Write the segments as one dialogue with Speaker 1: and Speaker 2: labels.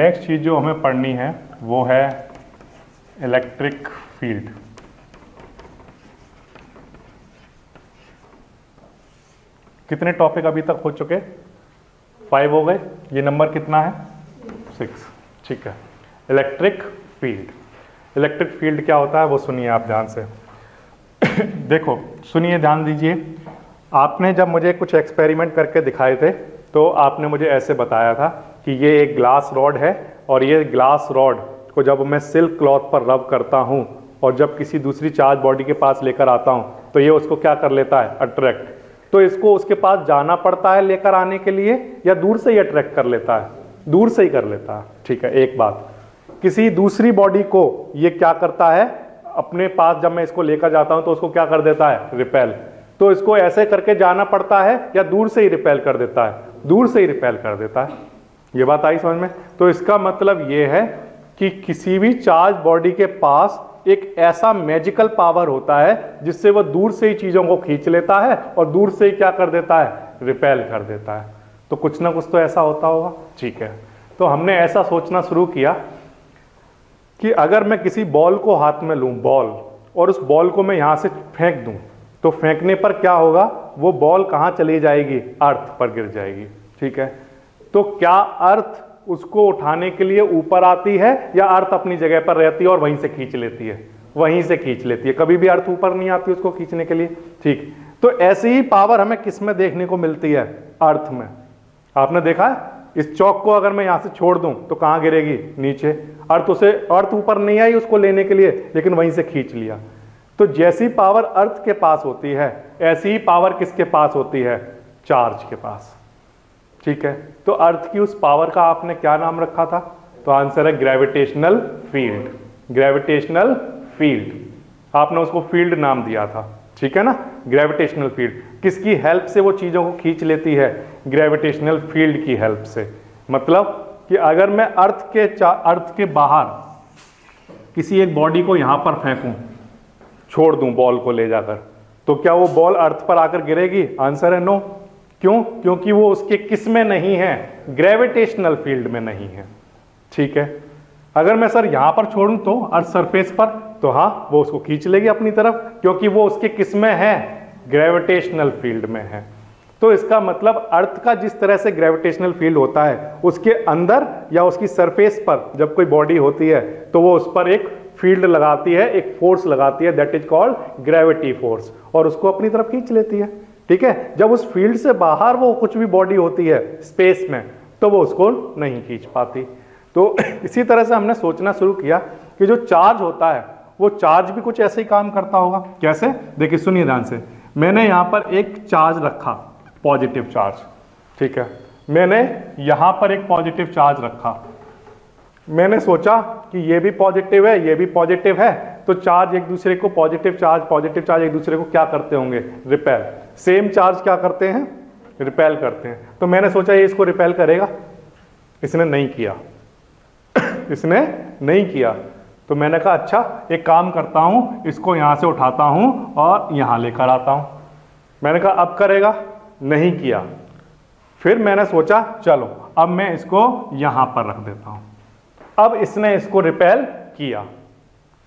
Speaker 1: Next चीज़ जो हमें पढ़नी है, वो है इलेक्ट्रिक फ़ील्ड कितने टॉपिक अभी तक हो चुके? फाइव हो गए? ये नंबर कितना है? सिक्स ठीक है. इलेक्ट्रिक फ़ील्ड इलेक्ट्रिक फ़ील्ड क्या होता है, वो सुनिए आप ध्यान से. देखो, सुनिए, ध्यान दीजिए. आपने जब मुझे कुछ एक्सपेरिमेंट करके दिखाए थे तो आपने मुझे ऐसे बताया था. कि ये एक ग्लास रॉड है और ये ग्लास रॉड को जब मैं सिल्क क्लॉथ पर रब करता हूँ और जब किसी दूसरी चार्ज बॉडी के पास लेकर आता हूँ तो ये उसको क्या कर लेता है? अट्रैक्ट तो इसको उसके पास जाना पड़ता है लेकर आने के लिए या दूर से ही अट्रैक्ट कर लेता है? दूर से ही कर लेता है। ठीक है, एक बात। किसी दूसरी बॉडी को ये क्या करता है? अपने पास जब मैं इसको लेकर जाता हूँ तो उसको क्या कर देता है? रिपेल तो इसको ऐसे करके जाना पड़ता है या दूर से ही रिपेल कर देता है? दूर से ही रिपेल कर देता है। ये बात आई समझ में? तो इसका मतलब ये है कि किसी भी चार्ज बॉडी के पास एक ऐसा मैजिकल पावर होता है जिससे वह दूर से ही चीज़ों को खींच लेता है और दूर से ही क्या कर देता है? रिपेल कर देता है। तो कुछ ना कुछ तो ऐसा होता होगा। ठीक है। तो हमने ऐसा सोचना शुरू किया कि अगर मैं किसी बॉल को हाथ में लूँ बॉल और उस बॉल को मैं यहाँ से फेंक दूँ तो फेंकने पर क्या होगा? वो बॉल कहाँ चली जाएगी? अर्थ पर गिर जाएगी। ठीक है। तो क्या अर्थ उसको उठाने के लिए ऊपर आती है या अर्थ अपनी जगह पर रहती है और वहीं से खींच लेती है? वहीं से खींच लेती है। कभी भी अर्थ ऊपर नहीं आती उसको खींचने के लिए। ठीक। तो ऐसी ही पावर हमें किसमें देखने को मिलती है? अर्थ में। आपने देखा इस चौक को अगर मैं यहाँ से छोड़ दूँ तो कहाँ गिरेगी? नीचे। अर्थ उसे, अर्थ ऊपर नहीं आई उसको लेने के लिए, लेकिन वहीं से खींच लिया। तो जैसी पावर अर्थ के पास होती है, ऐसी ही पावर किसके पास होती है? चार्ज के पास। ठीक है? तो अर्थ की उस पावर का आपने क्या नाम रखा था? तो आंसर है ग्रेविटेशनल फ़ील्ड ग्रेविटेशनल फ़ील्ड आपने उसको फ़ील्ड नाम दिया था। ठीक है ना? ग्रेविटेशनल फ़ील्ड किसकी हेल्प से वो चीज़ों को खींच लेती है? ग्रेविटेशनल फ़ील्ड की हेल्प से। मतलब कि अगर मैं अर्थ के अर्थ के बाहर किसी एक बॉडी को यहाँ पर फेंकूं, छोड़ दूँ बॉल को ले जाकर तो क्या वो बॉल अर्थ पर आकर गिरेगी? आंसर है नो क्यों? क्योंकि वो उसके किसमें नहीं है? ग्रेविटेशनल फ़ील्ड में नहीं है। ठीक है? अगर मैं सर यहाँ पर छोड़ूं तो अर्थ सरफेस पर तो हाँ वो उसको खींच लेगी अपनी तरफ़, क्योंकि वो उसके किसमें है? ग्रेविटेशनल फ़ील्ड में है। तो इसका मतलब अर्थ का जिस तरह से ग्रेविटेशनल फ़ील्ड होता है, उसके अंदर या उसकी सरफेस पर जब कोई बॉडी होती है तो वो उस पर एक फ़ील्ड लगाती है, एक फोर्स लगाती है that is called gravity force और उसको अपनी तरफ़ खींच लेती है। ठीक है? जब उस फ़ील्ड से बाहर वो कुछ भी बॉडी होती है स्पेस में तो वो उसको नहीं खींच पाती। तो इसी तरह से हमने सोचना शुरू किया कि जो चार्ज होता है, वो चार्ज भी कुछ ऐसे ही काम करता होगा। कैसे? देखिए, सुनिए ध्यान से। मैंने यहाँ पर एक चार्ज रखा पॉजिटिव चार्ज ठीक है? मैंने यहाँ पर एक पॉजिटिव चार्ज रखा। मैंने सोचा कि ये भी पॉजिटिव है, ये भी पॉजिटिव है तो चार्ज एक दूसरे को पॉजिटिव चार्ज पॉजिटिव चार्ज एक दूसरे को क्या करते होंगे? रिपेल सेम चार्ज क्या करते हैं? रिपेल करते हैं. तो मैंने सोचा ये इसको रिपेल करेगा। इसने नहीं किया। इसने नहीं किया। तो मैंने कहा अच्छा एक काम करता हूँ, इसको यहाँ से उठाता हूँ और यहाँ लेकर आता हूँ। मैंने कहा, अब करेगा? नहीं किया। फिर मैंने सोचा, चलो, अब मैं इसको यहाँ पर रख देता हूँ। अब इसने इसको रिपेल किया।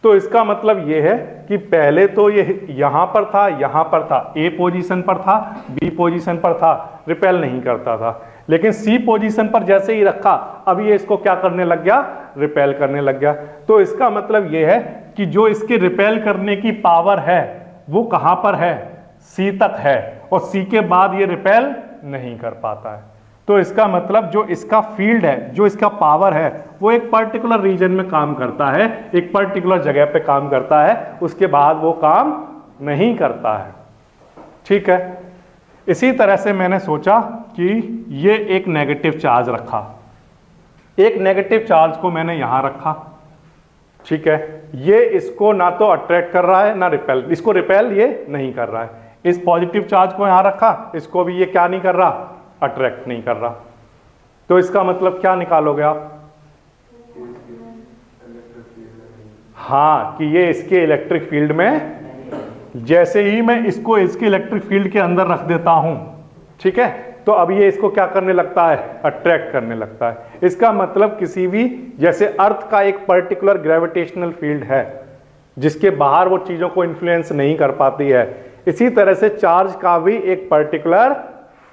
Speaker 1: तो इसका मतलब यह है कि पहले तो ये यहाँ पर था, यहाँ पर था। ए पोजीशन पर था बी पोजीशन पर था। रिपेल नहीं करता था। लेकिन सी पोजीशन पर जैसे ही रखा, अब ये इसको क्या करने लग गया? रिपेल करने लग गया। तो इसका मतलब यह है कि जो इसके रिपेल करने की पावर है, वो कहाँ पर है? सी तक है। और सी के बाद ये रिपेल नहीं कर पाता है। तो इसका मतलब जो इसका फ़ील्ड है, जो इसका पावर है, वो एक पर्टिकुलर रीजन में काम करता है, एक पर्टिकुलर जगह पे काम करता है, उसके बाद वो काम नहीं करता है। ठीक है? इसी तरह से मैंने सोचा कि ये एक नेगेटिव चार्ज रखा। एक नेगेटिव चार्ज को मैंने यहाँ रखा। ठीक है? ये इसको ना तो अट्रैक्ट कर रहा है, ना रिपेल इसको रिपेल ये नहीं कर रहा है। इस पॉजिटिव चार्ज को यहाँ रखा, इसको भी ये क्या नहीं कर रहा? अट्रैक्ट नहीं कर रहा। तो इसका मतलब क्या निकालोगे आप? हाँ कि ये इसके इलेक्ट्रिक फ़ील्ड में जैसे ही मैं इसको इसके इलेक्ट्रिक फ़ील्ड के अंदर रख देता हूँ, ठीक है? तो अब ये इसको क्या करने लगता है? अट्रैक्ट करने लगता है। इसका मतलब किसी भी, जैसे अर्थ का एक पर्टिकुलर ग्रेविटेशनल फ़ील्ड है, जिसके बाहर वो चीज़ों को इन्फ्लुएंस नहीं कर पाती है। इसी तरह से चार्ज का भी एक पर्टिकुलर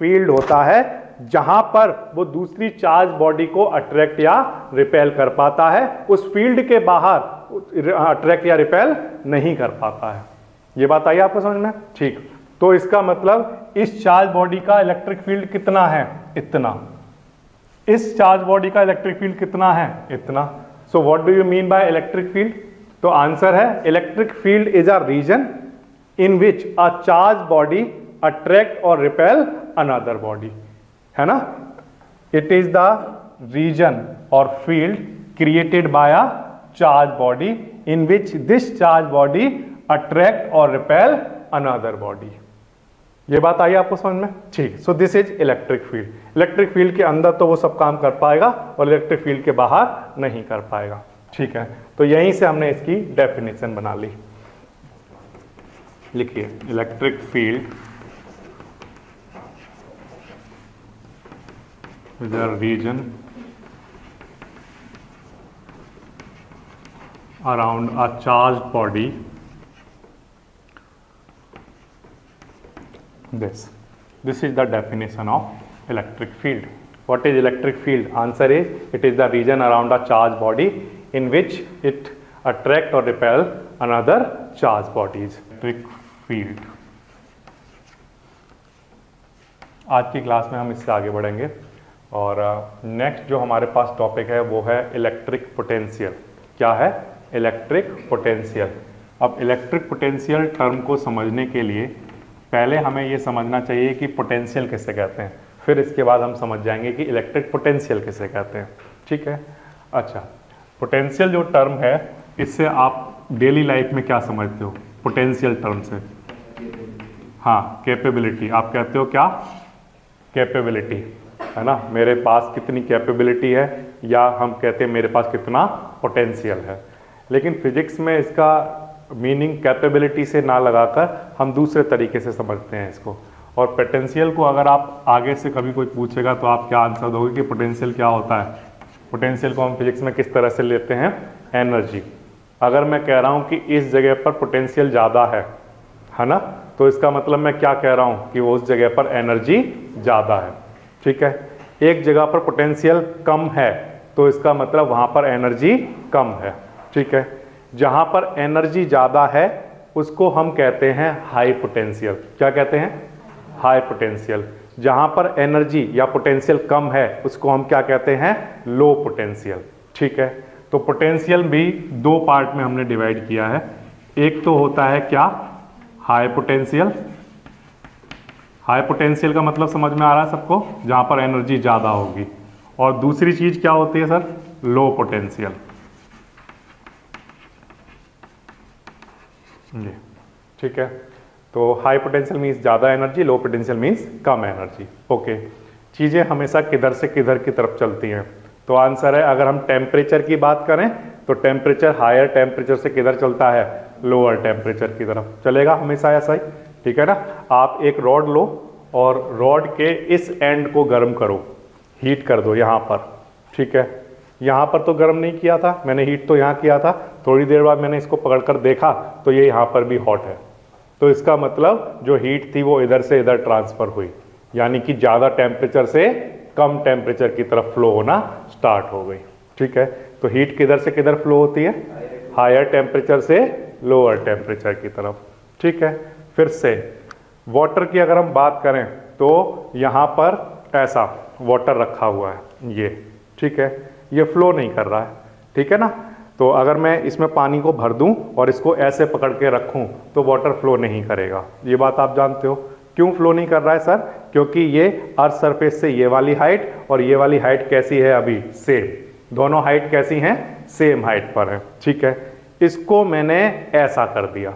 Speaker 1: फ़ील्ड होता है जहाँ पर वो दूसरी चार्ज बॉडी को अट्रैक्ट या रिपेल कर पाता है। उस फ़ील्ड के बाहर अट्रैक्ट या रिपेल नहीं कर पाता है। ये बात आई आपको समझ में? ठीक। तो इसका मतलब इस चार्ज बॉडी का इलेक्ट्रिक फ़ील्ड कितना है? इतना। इस चार्ज बॉडी का इलेक्ट्रिक फ़ील्ड कितना है? इतना। So what do you mean by electric field तो आंसर है electric field is a region in which a charge body attract और रिपेल अनदर बॉडी है ना? इट इज़ द रीजन और field created by a charge body in which this charge body attract और repel another body ये बात आई आपको समझ में? ठीक। So this is electric field electric field के अंदर तो वो सब काम कर पाएगा और इलेक्ट्रिक फ़ील्ड के बाहर नहीं कर पाएगा। ठीक है? तो यहीं से हमने इसकी डेफिनेशन बना ली। लिखिए electric field is a region around a charged body this this is the definition of electric field what is electric field answer is it is the region around a charged body in which it attract or repel another charged bodies electric field आज की class में हम इससे आगे बढ़ेंगे और next जो हमारे पास टॉपिक है, वो है इलेक्ट्रिक पोटेंशियल क्या है? इलेक्ट्रिक पोटेंशियल अब इलेक्ट्रिक पोटेंशियल टर्म को समझने के लिए पहले हमें ये समझना चाहिए कि पोटेंशियल किसे कहते हैं। फिर इसके बाद हम समझ जाएँगे कि इलेक्ट्रिक पोटेंशियल किसे कहते हैं। ठीक है? अच्छा पोटेंशियल जो टर्म है, इससे आप डेली लाइफ में क्या समझते हो? पोटेंशियल टर्म से। हाँ कैपेबिलिटी आप कहते हो क्या? कैपेबिलिटी है ना? मेरे पास कितनी कैपेबिलिटी है? या हम कहते हैं मेरे पास कितना पोटेंशियल है? लेकिन फिजिक्स में इसका मीनिंग कैपेबिलिटी से ना लगाकर हम दूसरे तरीके से समझते हैं इसको। और पोटेंशियल को अगर आप आगे से कभी कोई पूछेगा तो आप क्या आंसर दोगे कि पोटेंशियल क्या होता है। पोटेंशियल को हम फिजिक्स में किस तरह से लेते हैं? एनर्जी अगर मैं कह रहा हूँ कि इस जगह पर पोटेंशियल ज़्यादा है है ना? तो इसका मतलब मैं क्या कह रहा हूँ कि उस जगह पर एनर्जी ज़्यादा है। ठीक है? एक जगह पर पोटेंशियल कम है तो इसका मतलब वहाँ पर एनर्जी कम है, ठीक है? जहाँ पर एनर्जी ज़्यादा है, उसको हम कहते हैं हाई पोटेंशियल क्या कहते हैं? हाई पोटेंशियल जहाँ पर एनर्जी या पोटेंशियल कम है, उसको हम क्या कहते हैं? लो पोटेंशियल ठीक है? तो पोटेंशियल भी दो पार्ट में हमने डिवाइड किया है। एक तो होता है क्या? हाई पोटेंशियल हाई पोटेंशियल का मतलब समझ में आ रहा है सबको, जहाँ पर एनर्जी ज़्यादा होगी। और दूसरी चीज़ क्या होती है सर लो पोटेंशियल जी, ठीक है। तो हाई पोटेंशियल मीन्स ज़्यादा एनर्जी लो पोटेंशियल मीन्स कम एनर्जी ओके चीज़ें हमेशा किधर से किधर की तरफ़ चलती हैं। तो आंसर है, अगर हम टेम्परेचर की बात करें तो टेम्परेचर हायर टेम्परेचर से किधर चलता है? लोअर टेम्परेचर की तरफ़। चलेगा हमेशा ऐसा ही? ठीक है ना? आप एक रॉड लो और रॉड के इस एंड को गर्म करो। हीट कर दो यहाँ पर, ठीक है? यहाँ पर तो गर्म नहीं किया था, मैंने हीट तो यहाँ किया था, थोड़ी देर बाद मैंने इसको पकड़कर देखा तो ये यहाँ पर भी हॉट है। तो इसका मतलब जो हीट थी वो इधर से इधर ट्रांसफ़र हुई, यानी कि ज़्यादा टेम्परेचर से कम टेम्परेचर की तरफ़ फ्लो होना स्टार्ट हो गई, ठीक है? तो हीट किधर से किधर फ्लो होती है? हायर टेम्परेचर से लोअर टेम्परेचर की तरफ़, ठीक है? फिर से वाटर की अगर हम बात करें तो यहाँ पर ऐसा वाटर रखा हुआ है, ये, ठीक है? ये फ्लो नहीं कर रहा है, ठीक है ना? तो अगर मैं इसमें पानी को भर दूँ और इसको ऐसे पकड़ के रखूँ तो वाटर फ्लो नहीं करेगा। ये बात आप जानते हो। क्यों फ्लो नहीं कर रहा है, सर? क्योंकि ये अर्थ सरफेस से ये वाली हाइट और ये वाली हाइट कैसी है अभी? सेम दोनों हाइट कैसी हैं? सेम हाइट पर है, ठीक है? इसको मैंने ऐसा कर दिया।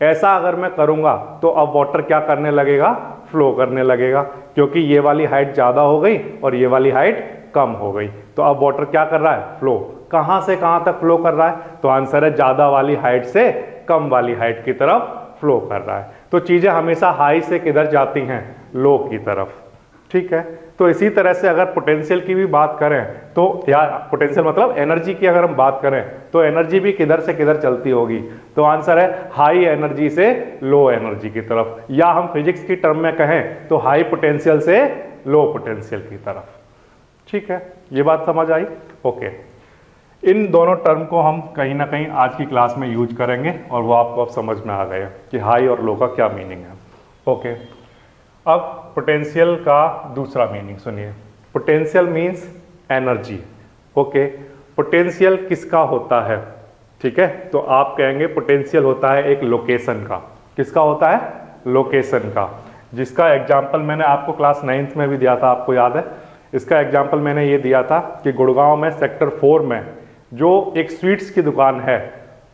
Speaker 1: ऐसा अगर मैं करूँगा तो अब वाटर क्या करने लगेगा? फ्लो करने लगेगा, क्योंकि ये वाली हाइट ज़्यादा हो गई और ये वाली हाइट कम हो गई। तो अब वाटर क्या कर रहा है? फ्लो कहाँ से कहाँ तक फ्लो कर रहा है? तो आंसर है, ज़्यादा वाली हाइट से कम वाली हाइट की तरफ़ फ्लो कर रहा है। तो चीज़ें हमेशा हाई से किधर जाती हैं? लो की तरफ़। ठीक है? तो इसी तरह से अगर पोटेंशियल की भी बात करें तो या पोटेंशियल मतलब एनर्जी की अगर हम बात करें तो एनर्जी भी किधर से किधर चलती होगी? तो आंसर है हाई एनर्जी से लो एनर्जी की तरफ़। या हम फिजिक्स की टर्म में कहें तो हाई पोटेंशियल से लो पोटेंशियल की तरफ़। ठीक है? ये बात समझ आई? ओके इन दोनों टर्म को हम कहीं ना कहीं आज की क्लास में यूज़ करेंगे और वो आपको अब समझ में आ गए कि हाई और लो का क्या मीनिंग है। ओके अब पोटेंशियल का दूसरा मीनिंग सुनिए। Potential means energy okay potential किसका होता है? ठीक है? तो आप कहेंगे पोटेंशियल होता है एक लोकेशन का। किसका होता है? लोकेशन का। जिसका एग्ज़ाम्पल मैंने आपको क्लास नाइन्थ में भी दिया था, आपको याद है? इसका एग्ज़ाम्पल मैंने ये दिया था कि गुड़गांव में सेक्टर फोर में जो एक स्वीट्स की दुकान है,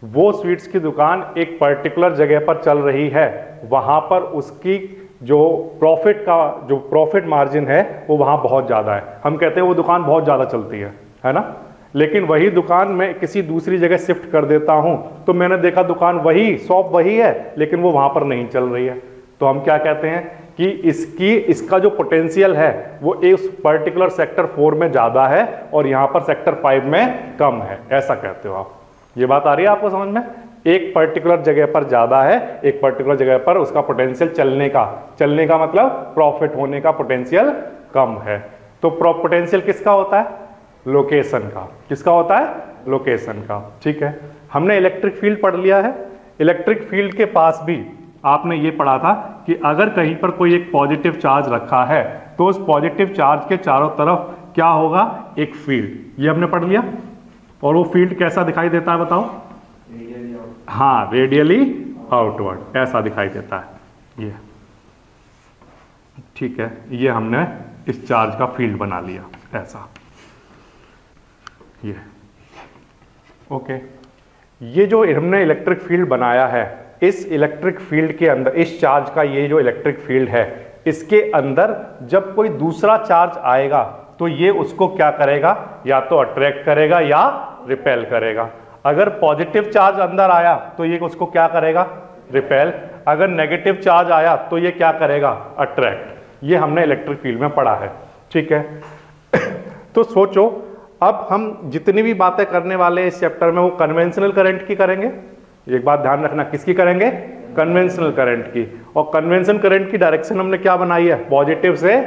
Speaker 1: वो स्वीट्स की दुकान एक पर्टिकुलर जगह पर चल रही है। वहाँ पर उसकी जो प्रॉफिट का, जो प्रॉफिट मार्जिन है, वो वहाँ बहुत ज़्यादा है। हम कहते हैं वो दुकान बहुत ज़्यादा चलती है है ना? लेकिन वही दुकान मैं किसी दूसरी जगह शिफ्ट कर देता हूँ तो मैंने देखा दुकान वही शॉप वही है, लेकिन वो वहाँ पर नहीं चल रही है। तो हम क्या कहते हैं कि इसकी, इसका जो पोटेंशियल है, वो इस पर्टिकुलर सेक्टर फोर में ज़्यादा है और यहाँ पर सेक्टर फाइव में कम है। ऐसा कहते हो आप। ये बात आ रही है आपको समझ में? एक पर्टिकुलर जगह पर ज़्यादा है, एक पर्टिकुलर जगह पर उसका पोटेंशियल चलने का। चलने का मतलब प्रॉफिट होने का पोटेंशियल कम है। तो पोटेंशियल किसका होता है? लोकेशन का। किसका होता है? लोकेशन का। ठीक है? हमने इलेक्ट्रिक फ़ील्ड पढ़ लिया है। इलेक्ट्रिक फ़ील्ड के पास भी आपने ये पढ़ा था कि अगर कहीं पर कोई एक पॉजिटिव चार्ज रखा है तो उस पॉजिटिव चार्ज के चारों तरफ़ क्या होगा? एक फ़ील्ड ये हमने पढ़ लिया। और वो फ़ील्ड कैसा दिखाई देता है बताओ? हाँ रेडियली आउटवर्ड ऐसा दिखाई देता है। ये। ठीक है, ये हमने इस चार्ज का फ़ील्ड बना लिया, ऐसा। ये। ओके ये जो हमने इलेक्ट्रिक फ़ील्ड बनाया है, इस इलेक्ट्रिक फ़ील्ड के अंदर, इस चार्ज का ये जो इलेक्ट्रिक फ़ील्ड है, इसके अंदर जब कोई दूसरा चार्ज आएगा तो ये उसको क्या करेगा? या तो अट्रैक्ट करेगा या रिपेल करेगा। अगर पॉजिटिव चार्ज अंदर आया तो ये उसको क्या करेगा? रिपेल अगर नेगेटिव चार्ज आया तो ये क्या करेगा? अट्रैक्ट ये हमने इलेक्ट्रिक फ़ील्ड में पढ़ा है। ठीक है? तो सोचो, अब हम जितनी भी बातें करने वाले इस चैप्टर में, वो कन्वेंशनल करंट की करेंगे। एक बात ध्यान रखना, किसकी करेंगे? कन्वेंशनल करंट की। और कन्वेंशनल करंट की डायरेक्शन हमने क्या बनाई है? पॉजिटिव से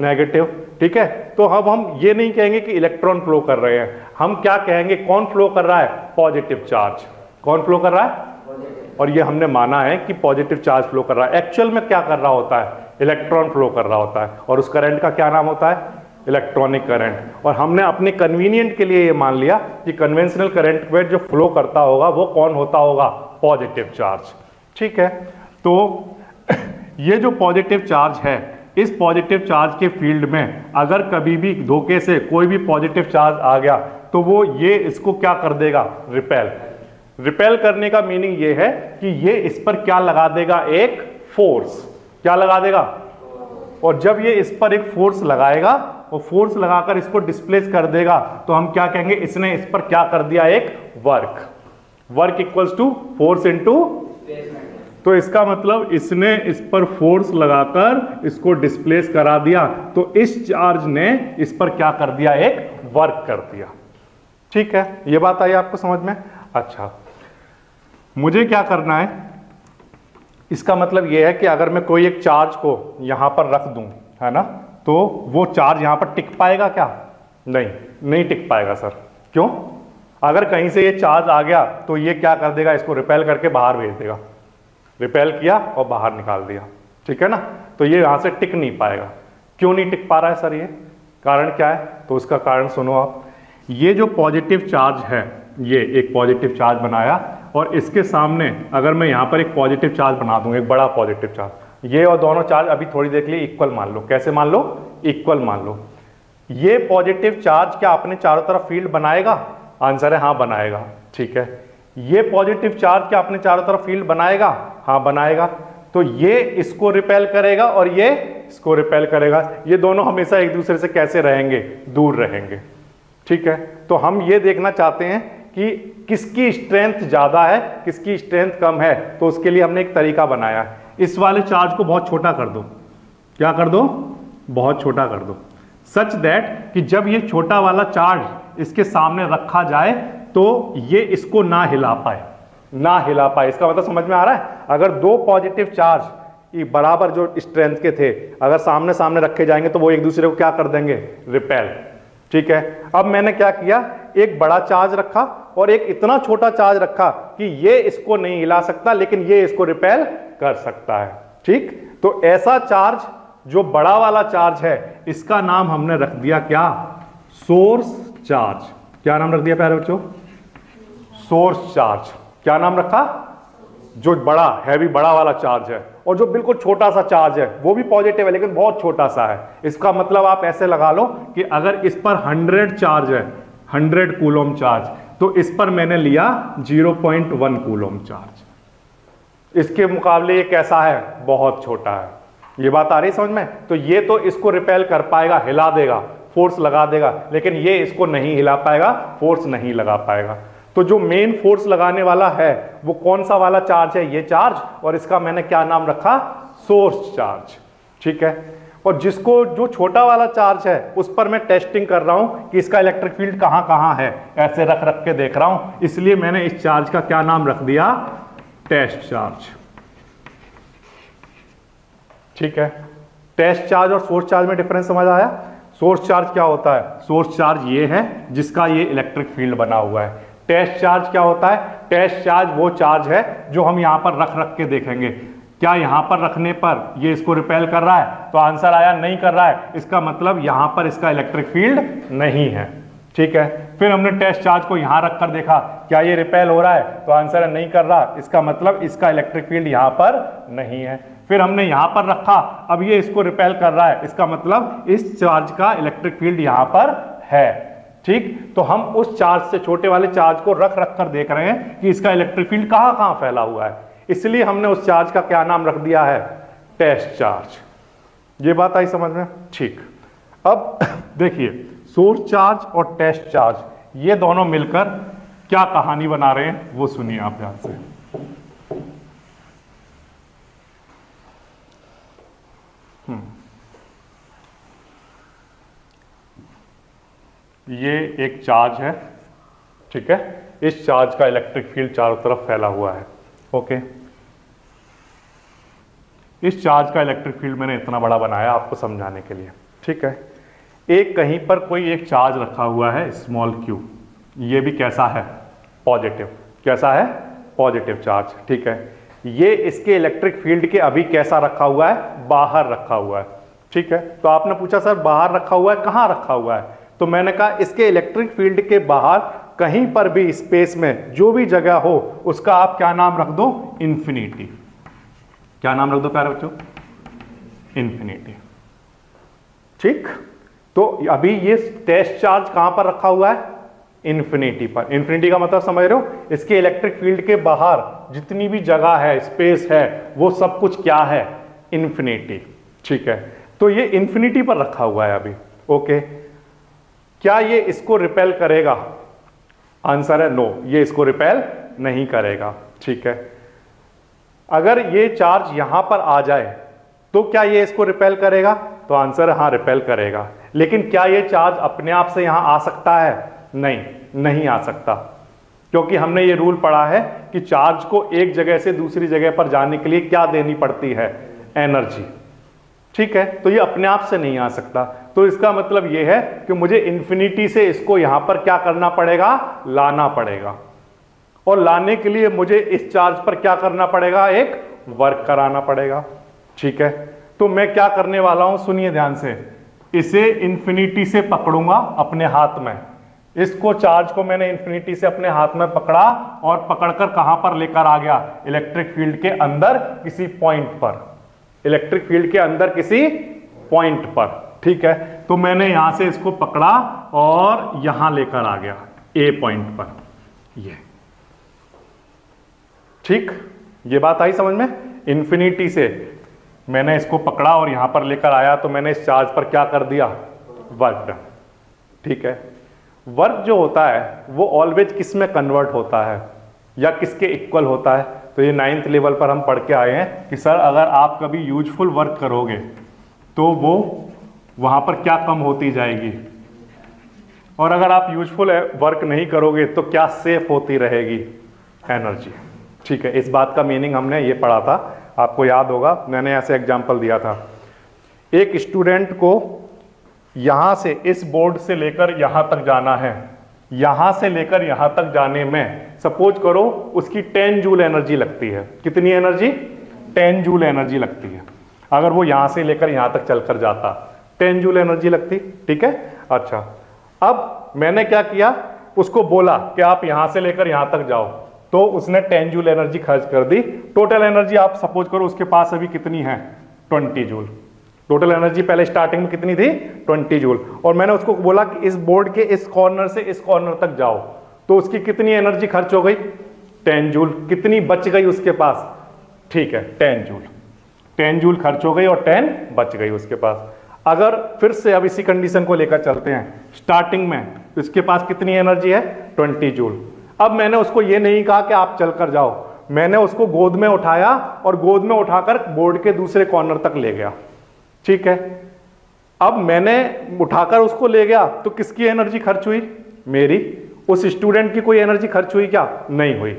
Speaker 1: नेगेटिव ठीक है? तो अब हम ये नहीं कहेंगे कि इलेक्ट्रॉन फ्लो कर रहे हैं। हम क्या कहेंगे? कौन फ्लो कर रहा है? पॉजिटिव चार्ज कौन फ्लो कर रहा है? और ये हमने माना है कि पॉजिटिव चार्ज फ्लो कर रहा है। एक्चुअल में क्या कर रहा होता है? इलेक्ट्रॉन फ्लो कर रहा होता है। और उस करंट का क्या नाम होता है? इलेक्ट्रॉनिक करंट और हमने अपने कन्वीनियंट के लिए ये मान लिया कि कन्वेंशनल करंट में जो फ्लो करता होगा वो कौन होता होगा? पॉजिटिव चार्ज ठीक है? तो ये जो पॉजिटिव चार्ज है इस पॉजिटिव चार्ज के फ़ील्ड में अगर कभी भी धोखे से कोई भी पॉजिटिव चार्ज आ गया तो वो ये इसको क्या कर देगा? रिपेल। रिपेल करने का मीनिंग ये है कि ये इस पर क्या लगा देगा? एक फोर्स। क्या लगा देगा? और जब ये इस पर एक फोर्स लगाएगा, वो फोर्स लगाकर इसको डिस्प्लेस कर देगा तो हम क्या कहेंगे? इसने इस पर क्या कर दिया? एक work. Work equals to force into तो इसका मतलब इसने इस पर फोर्स लगाकर इसको डिस्प्लेस करा दिया। तो इस चार्ज ने इस पर क्या कर दिया? एक वर्क कर दिया। ठीक है? ये बात आई आपको समझ में? अच्छा। मुझे क्या करना है? इसका मतलब यह है कि अगर मैं कोई एक चार्ज को यहाँ पर रख दूँ, है ना? तो वो चार्ज यहाँ पर टिक पाएगा क्या? नहीं। नहीं टिक पाएगा सर क्यों? अगर कहीं से ये चार्ज आ गया तो ये क्या कर देगा? इसको रिपेल करके बाहर भेज देगा। रिपेल किया और बाहर निकाल दिया। ठीक है ना? तो ये यहाँ से टिक नहीं पाएगा। क्यों नहीं टिक पा रहा है सर ये? कारण क्या है? तो उसका कारण सुनो आप। ये जो पॉजिटिव चार्ज है, ये एक पॉजिटिव चार्ज बनाया और इसके सामने अगर मैं यहाँ पर एक पॉजिटिव चार्ज बना दूँगा एक बड़ा पॉजिटिव चार्ज, ये और दोनों चार्ज अभी थोड़ी देर के लिए इक्वल मान लो। कैसे मान लो? इक्वल मान लो। ये पॉजिटिव चार्ज क्या अपने चारों तरफ़ फ़ील्ड बनाएगा? आंसर है हाँ बनाएगा। ठीक है? ये पॉजिटिव चार्ज क्या अपने चारों तरफ़ फ़ील्ड बनाएगा? हाँ बनाएगा। तो ये इसको रिपेल करेगा और ये इसको रिपेल करेगा। ये दोनों हमेशा एक दूसरे से कैसे रहेंगे? दूर रहेंगे। ठीक है? तो हम ये देखना चाहते हैं कि किसकी स्ट्रेंथ ज़्यादा है, किसकी स्ट्रेंथ कम है। तो उसके लिए हमने एक तरीका बनाया इस वाले चार्ज को बहुत छोटा कर दो। क्या कर दो? बहुत छोटा कर दो। सच दैट कि जब ये छोटा वाला चार्ज इसके सामने रखा जाए तो ये इसको ना हिला पाए। ना हिला पाए। इसका मतलब समझ में आ रहा है? अगर दो पॉजिटिव चार्ज ये बराबर जो स्ट्रेंथ के थे, अगर सामने सामने रखे जाएँगे तो वो एक दूसरे को क्या कर देंगे? रिपेल। ठीक है? अब मैंने क्या किया? एक बड़ा चार्ज रखा और एक इतना छोटा चार्ज रखा कि ये इसको नहीं हिला सकता, लेकिन ये इसको रिपेल कर सकता है। ठीक? तो ऐसा चार्ज, जो बड़ा वाला चार्ज है, इसका नाम हमने रख दिया क्या? Source charge. क्या नाम रख दिया प्यारे बच्चों? Source charge. क्या नाम रखा? जो बड़ा हैवी बड़ा वाला चार्ज है। और जो बिल्कुल छोटा सा चार्ज है, वो भी पॉजिटिव है, लेकिन बहुत छोटा सा है। इसका मतलब आप ऐसे लगा लो कि अगर इस पर 100 चार्ज है 100 कूलोम चार्ज तो इस पर मैंने लिया 0.1 कूलोम चार्ज इसके मुकाबले ये कैसा है? बहुत छोटा है। ये बात आ रही समझ में? तो ये तो इसको रिपेल कर पाएगा, हिला देगा फोर्स लगा देगा, लेकिन ये इसको नहीं हिला पाएगा फोर्स नहीं लगा पाएगा। तो जो मेन फोर्स लगाने वाला है, वो कौन सा वाला चार्ज है? ये चार्ज और इसका मैंने क्या नाम रखा? सोर्स चार्ज ठीक है? और जिसको जो छोटा वाला चार्ज है, उस पर मैं टेस्टिंग कर रहा हूँ कि इसका इलेक्ट्रिक फ़ील्ड कहाँ कहाँ है। ऐसे रख रख के देख रहा हूँ। इसलिए मैंने इस चार्ज का क्या नाम रख दिया? टेस्ट चार्ज ठीक है? टेस्ट चार्ज और सोर्स चार्ज में डिफरेंस समझ आया? सोर्स चार्ज क्या होता है? सोर्स चार्ज ये है जिसका ये इलेक्ट्रिक फ़ील्ड बना हुआ है। टेस्ट चार्ज क्या होता है? टेस्ट चार्ज वो चार्ज है जो हम यहाँ पर रख रख के देखेंगे। क्या यहाँ पर रखने पर ये इसको रिपेल कर रहा है? तो आंसर आया, नहीं कर रहा है। इसका मतलब यहाँ पर इसका इलेक्ट्रिक फ़ील्ड नहीं है। ठीक है? फिर हमने टेस्ट चार्ज को यहाँ रखकर देखा। क्या ये रिपेल हो रहा है? तो आंसर है, नहीं कर रहा। इसका मतलब इसका इलेक्ट्रिक फ़ील्ड यहाँ पर नहीं है। फिर हमने यहाँ पर रखा। अब ये इसको रिपेल कर रहा है। इसका मतलब इस चार्ज का इलेक्ट्रिक फ़ील्ड यहाँ पर है। ठीक? तो हम उस चार्ज से छोटे वाले चार्ज को रख रख कर देख रहे हैं कि इसका इलेक्ट्रिक फ़ील्ड कहाँ कहाँ फैला हुआ है। इसलिए हमने उस चार्ज का क्या नाम रख दिया है? टेस्ट चार्ज ये बात आई समझ में? ठीक। अब देखिए सोर्स चार्ज और टेस्ट चार्ज ये दोनों मिलकर क्या कहानी बना रहे हैं, वो सुनिए आप ध्यान से। ये एक चार्ज है, ठीक है? इस चार्ज का इलेक्ट्रिक फ़ील्ड चारों तरफ़ फैला हुआ है, ओके? इस चार्ज का इलेक्ट्रिक फ़ील्ड मैंने इतना बड़ा बनाया आपको समझाने के लिए, ठीक है? एक कहीं पर कोई एक चार्ज रखा हुआ है स्मॉल क्यू ये भी कैसा है? पॉजिटिव कैसा है? पॉजिटिव चार्ज ठीक है? ये इसके इलेक्ट्रिक फ़ील्ड के अभी कैसा रखा हुआ है? बाहर रखा हुआ है, ठीक है? तो आपने पूछा, सर, बाहर रखा हुआ है? कहाँ रखा हुआ है? तो मैंने कहा, इसके इलेक्ट्रिक फ़ील्ड के बाहर कहीं पर भी स्पेस में जो भी जगह हो, उसका आप क्या नाम रख दो? इंफिनिटी क्या नाम रख दो प्यारे बच्चों? इंफिनिटी ठीक? तो अभी ये टेस्ट चार्ज कहाँ पर रखा हुआ है? इन्फिनिटी पर. इंफिनिटी का मतलब समझ रहे हो? इसके इलेक्ट्रिक फ़ील्ड के बाहर जितनी भी जगह है स्पेस है, वो सब कुछ क्या है? इंफिनिटी ठीक है? तो ये इन्फिनिटी पर रखा हुआ है अभी. ओके क्या ये इसको रिपेल करेगा? आंसर है नो ये इसको रिपेल नहीं करेगा। ठीक है। अगर ये चार्ज यहाँ पर आ जाए तो क्या ये इसको रिपेल करेगा? तो आंसर है रिपेल करेगा। लेकिन क्या ये चार्ज अपने आप से यहाँ आ सकता है? नहीं नहीं आ सकता। क्योंकि हमने ये रूल पढ़ा है कि चार्ज को एक जगह से दूसरी जगह पर जाने के लिए क्या देनी पड़ती है? एनर्जी ठीक है? तो ये अपने आप से नहीं आ सकता। तो इसका मतलब ये है कि मुझे इन्फिनिटी से इसको यहाँ पर क्या करना पड़ेगा? लाना पड़ेगा। और लाने के लिए मुझे इस चार्ज पर क्या करना पड़ेगा? एक वर्क कराना पड़ेगा। ठीक है? तो मैं क्या करने वाला हूँ? सुनिए ध्यान से। इसे इन्फिनिटी से पकड़ूँगा अपने हाथ में। इसको चार्ज को मैंने इंफिनिटी से अपने हाथ में पकड़ा और पकड़कर कहाँ पर लेकर आ गया? इलेक्ट्रिक फ़ील्ड के अंदर किसी पॉइंट पर। इलेक्ट्रिक फ़ील्ड के अंदर किसी पॉइंट पर। ठीक है? तो मैंने यहाँ से इसको पकड़ा और यहाँ लेकर आ गया ए पॉइंट पर। ये। ठीक? ये बात आई समझ में? इंफिनिटी से। मैंने इसको पकड़ा और यहाँ पर लेकर आया तो मैंने इस चार्ज पर क्या कर दिया? वर्क डन ठीक है? वर्क जो होता है, वो ऑलवेज किसमें कन्वर्ट होता है? या किसके इक्वल होता है? तो ये नाइन्थ लेवल पर हम पढ़ के आए हैं कि सर, अगर आप कभी यूजफुल वर्क करोगे तो वो वहाँ पर क्या कम होती जाएगी? और अगर आप यूजफुल वर्क नहीं करोगे तो क्या सेफ़ होती रहेगी? एनर्जी ठीक है, इस बात का मीनिंग हमने ये पढ़ा था। आपको याद होगा, मैंने ऐसे एग्ज़ाम्पल दिया था। एक स्टूडेंट को यहाँ से, इस बोर्ड से लेकर यहाँ तक जाना है। यहाँ से लेकर यहाँ तक जाने में सपोज़ करो उसकी 10 जूल एनर्जी लगती है। कितनी एनर्जी 10 जूल एनर्जी लगती है। अगर वो यहाँ से लेकर यहाँ तक चलकर जाता 10 जूल एनर्जी लगती, ठीक है? अच्छा। अब मैंने क्या किया? उसको बोला कि आप यहाँ से लेकर यहाँ तक जाओ। तो उसने 10 जूल एनर्जी खर्च कर दी। टोटल एनर्जी आप सपोज़ करो उसके पास अभी कितनी है? 20 जूल टोटल एनर्जी पहले स्टार्टिंग में कितनी थी? 20 जूल। और मैंने उसको बोला कि इस बोर्ड के इस कॉर्नर से इस कॉर्नर तक जाओ। तो उसकी कितनी एनर्जी खर्च हो गई? 10 जूल। कितनी बच गई उसके पास? ठीक है 10 जूल। 10 जूल खर्च हो गई और 10 बच गई उसके पास। अगर फिर से अब इसी कंडीशन को लेकर चलते हैं स्टार्टिंग में तो इसके पास कितनी एनर्जी है? 20 जूल। अब मैंने उसको ये नहीं कहा कि आप चलकर जाओ। मैंने उसको गोद में उठाया और गोद में उठाकर बोर्ड के दूसरे कॉर्नर तक ले गया। ठीक है? अब मैंने उठाकर उसको ले गया तो किसकी एनर्जी खर्च हुई? मेरी। उस स्टूडेंट की कोई एनर्जी खर्च हुई क्या? नहीं हुई।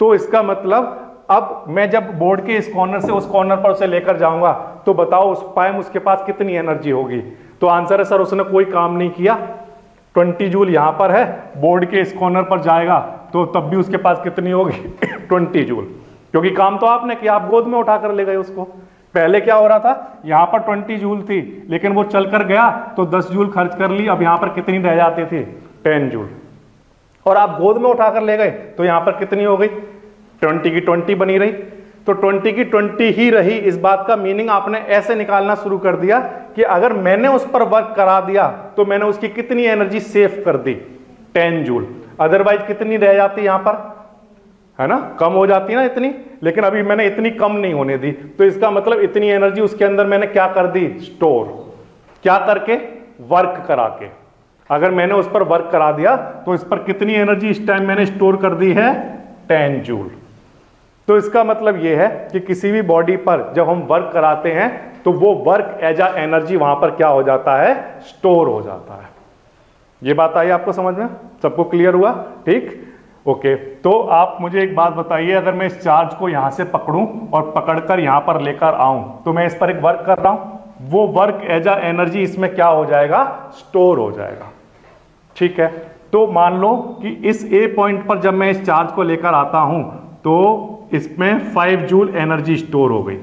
Speaker 1: तो इसका मतलब अब मैं जब बोर्ड के इस कॉर्नर से उस कॉर्नर पर उसे लेकर जाऊँगा तो बताओ उस पाइम उसके पास कितनी एनर्जी होगी? तो आंसर है, सर, उसने कोई काम नहीं किया। 20 जूल यहाँ पर है बोर्ड के इस कॉर्नर पर जाएगा तो तब भी उसके पास कितनी होगी? 20 जूल। क्योंकि काम तो आपने किया, आप गोद में उठाकर ले गए उसको। पहले क्या हो रहा था? यहाँ पर 20 जूल थी, लेकिन वो चलकर गया तो 10 जूल खर्च कर ली, अब यहाँ पर कितनी रह जाती थी? 10 जूल। और आप गोद में उठाकर ले गए तो यहाँ पर कितनी हो गई? 20 की 20 बनी रही। तो 20 की 20 ही रही। इस बात का मीनिंग आपने ऐसे निकालना शुरू कर दिया कि अगर मैंने उस पर वर्क करा दिया तो मैंने उसकी कितनी एनर्जी सेव कर दी? 10 जूल। अदरवाइज़ कितनी रह जाती यहाँ पर? है ना? कम हो जाती है ना इतनी? लेकिन अभी मैंने इतनी कम नहीं होने दी। तो इसका मतलब इतनी एनर्जी उसके अंदर मैंने क्या कर दी? स्टोर क्या करके? वर्क करा के। अगर मैंने उस पर वर्क करा दिया तो इस पर कितनी एनर्जी इस टाइम मैंने स्टोर कर दी है? टेन जूल तो इसका मतलब यह है कि किसी भी बॉडी पर जब हम वर्क कराते हैं तो वो वर्क एज अ एनर्जी वहाँ पर क्या हो जाता है? स्टोर हो जाता है। ये बात आई आपको समझ में? सबको क्लियर हुआ? ठीक? ओके तो आप मुझे एक बात बताइए, अगर मैं इस चार्ज को यहाँ से पकड़ूं और पकड़कर यहाँ पर लेकर आऊँ तो मैं इस पर एक वर्क कर रहा हूँ। वो वर्क एज अ एनर्जी इसमें क्या हो जाएगा? स्टोर हो जाएगा। ठीक है? तो मान लो कि इस ए पॉइंट पर जब मैं इस चार्ज को लेकर आता हूँ तो इसमें फाइव जूल एनर्जी स्टोर हो गई।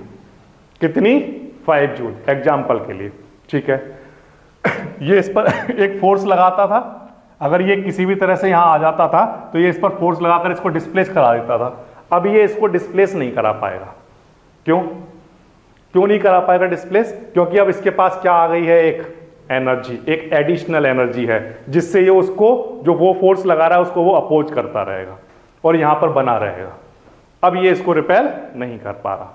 Speaker 1: कितनी? फाइव जूल एग्ज़ाम्पल के लिए। ठीक है? ये इस पर एक फोर्स लगाता था। अगर ये किसी भी तरह से यहाँ आ जाता था तो ये इस पर फोर्स लगाकर इसको डिस्प्लेस करा देता था। अब ये इसको डिस्प्लेस नहीं करा पाएगा। क्यों? क्यों नहीं करा पाएगा डिस्प्लेस क्योंकि अब इसके पास क्या आ गई है? एक एनर्जी एक एडिशनल एनर्जी है, जिससे ये उसको जो वो फोर्स लगा रहा है, उसको वो अपोज करता रहेगा और यहाँ पर बना रहेगा। अब ये इसको रिपेल नहीं कर पा रहा।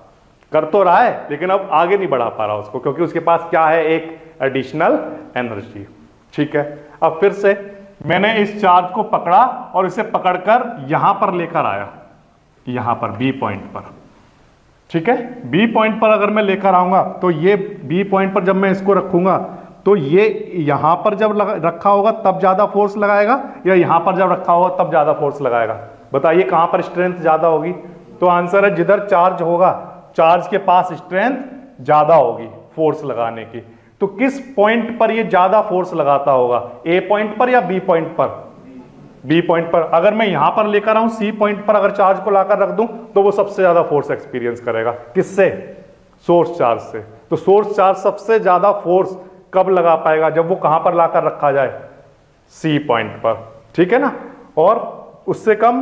Speaker 1: कर तो रहा है, लेकिन अब आगे नहीं बढ़ा पा रहा उसको, क्योंकि उसके पास क्या है? एक एडिशनल एनर्जी ठीक है? अब फिर से मैंने इस चार्ज को पकड़ा और इसे पकड़कर यहाँ पर लेकर आया। यहाँ पर बी पॉइंट पर। ठीक है? बी पॉइंट पर अगर मैं लेकर आऊँगा तो ये बी पॉइंट पर जब मैं इसको रखूँगा तो ये यहाँ पर जब रखा होगा, तब ज़्यादा फोर्स लगाएगा, या यहाँ पर जब रखा होगा, तब ज़्यादा फोर्स लगाएगा? बताइए, कहाँ पर स्ट्रेंथ ज़्यादा होगी? तो आंसर है, जिधर चार्ज होगा चार्ज के पास स्ट्रेंथ ज़्यादा होगी फोर्स लगाने की। तो किस पॉइंट पर ये ज़्यादा फोर्स लगाता होगा? ए पॉइंट पर या बी पॉइंट पर? बी पॉइंट पर। अगर मैं यहाँ पर लेकर आऊँ सी पॉइंट पर अगर चार्ज को लाकर रख दूँ तो वो सबसे ज़्यादा फोर्स एक्सपीरियंस करेगा। किससे? सोर्स चार्ज से। तो सोर्स चार्ज सबसे ज़्यादा फोर्स कब लगा पाएगा? जब वो कहाँ पर लाकर रखा जाए? सी पॉइंट पर। ठीक है ना? और उससे कम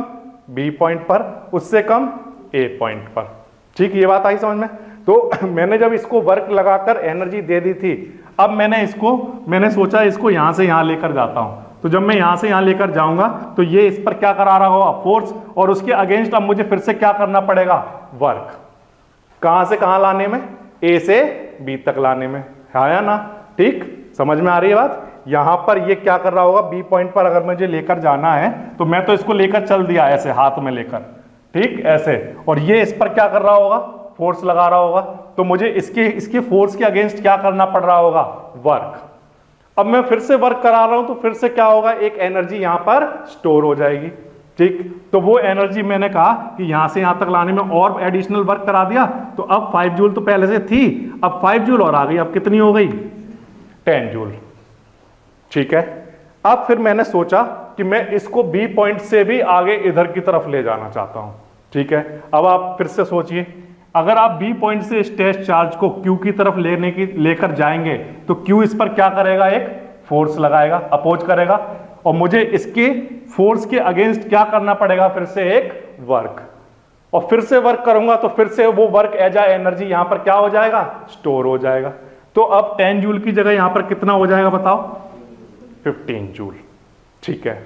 Speaker 1: बी पॉइंट पर, उससे कम ए पॉइंट पर। ठीक, ये बात आई समझ में? तो मैंने जब इसको वर्क लगाकर एनर्जी दे दी थी, अब मैंने इसको, मैंने सोचा इसको यहाँ से यहाँ लेकर जाता हूँ। तो जब मैं यहाँ से यहाँ लेकर जाऊँगा तो ये इस पर क्या करा रहा होगा? फोर्स और उसके अगेंस्ट अब मुझे फिर से क्या करना पड़ेगा? वर्क कहाँ से कहाँ लाने में? ए से बी तक लाने में। आया ना? ठीक? समझ में आ रही है बात? यहाँ पर ये क्या कर रहा होगा? बी पॉइंट पर अगर मुझे लेकर जाना है तो मैं तो इसको लेकर चल दिया ऐसे, हाथ में लेकर। ठीक? ऐसे। और ये इस पर क्या कर रहा होगा? फोर्स लगा रहा होगा तो मुझे इसके इसके फोर्स के अगेंस्ट क्या करना पड़ रहा होगा? वर्क अब मैं फिर से वर्क करा रहा हूँ तो फिर से क्या होगा? एक एनर्जी यहाँ पर स्टोर हो जाएगी। ठीक? तो वो एनर्जी मैंने कहा कि यहाँ से यहाँ तक लाने में और एडिशनल वर्क करा दिया तो अब फाइव जूल तो पहले से थी, अब फाइव जूल और आ गई, अब कितनी हो गई? टेन जूल ठीक है? अब फिर मैंने सोचा कि मैं इसको बी पॉइंट से भी आगे इधर की तरफ़ ले जाना चाहता हूँ। ठीक है? अब आप फिर से सोचिए। अगर आप बी पॉइंट से इस टेस्ट चार्ज को क्यू की तरफ़ लेने की, लेकर जाएँगे तो क्यू इस पर क्या करेगा? एक फोर्स लगाएगा अपोज करेगा। और मुझे इसके फोर्स के अगेंस्ट क्या करना पड़ेगा? फिर से एक वर्क और फिर से वर्क करूँगा तो फिर से वो वर्क एज आ एनर्जी यहाँ पर क्या हो जाएगा? स्टोर हो जाएगा। तो अब 10 जूल की जगह यहाँ पर कितना हो जाएगा बताओ? 15 जूल ठीक है।